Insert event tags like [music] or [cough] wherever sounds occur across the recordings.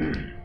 Mm-hmm. [clears throat]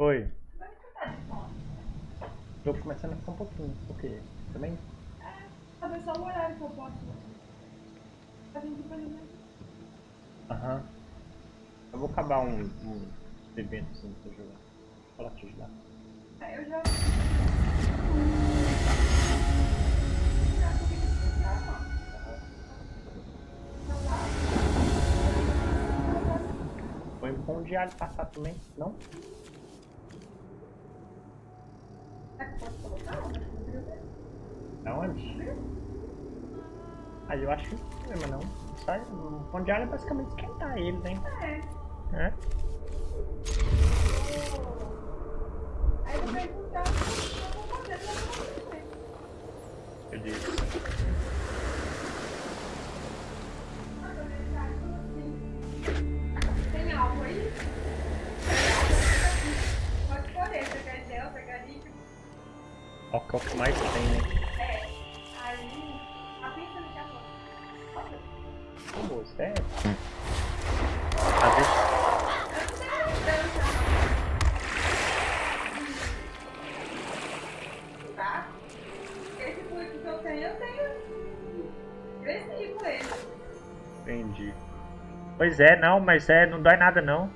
Oi. É que tá? Tô começando a ficar um pouquinho. O quê? Também? É, saber só o horário que eu posso fazer aqui pra mim. Aham. Eu vou acabar um, um evento assim pra jogar. Vou lá te ajudar. Aí eu já. Põe um pão de alho passar também, não? Será que eu posso colocar? Da onde? Ah, eu acho que não tem problema não. Só, o pão de alho é basicamente esquentar ele, né? É. É? Pois é, não, mas é, não dói nada não.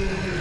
Thank you.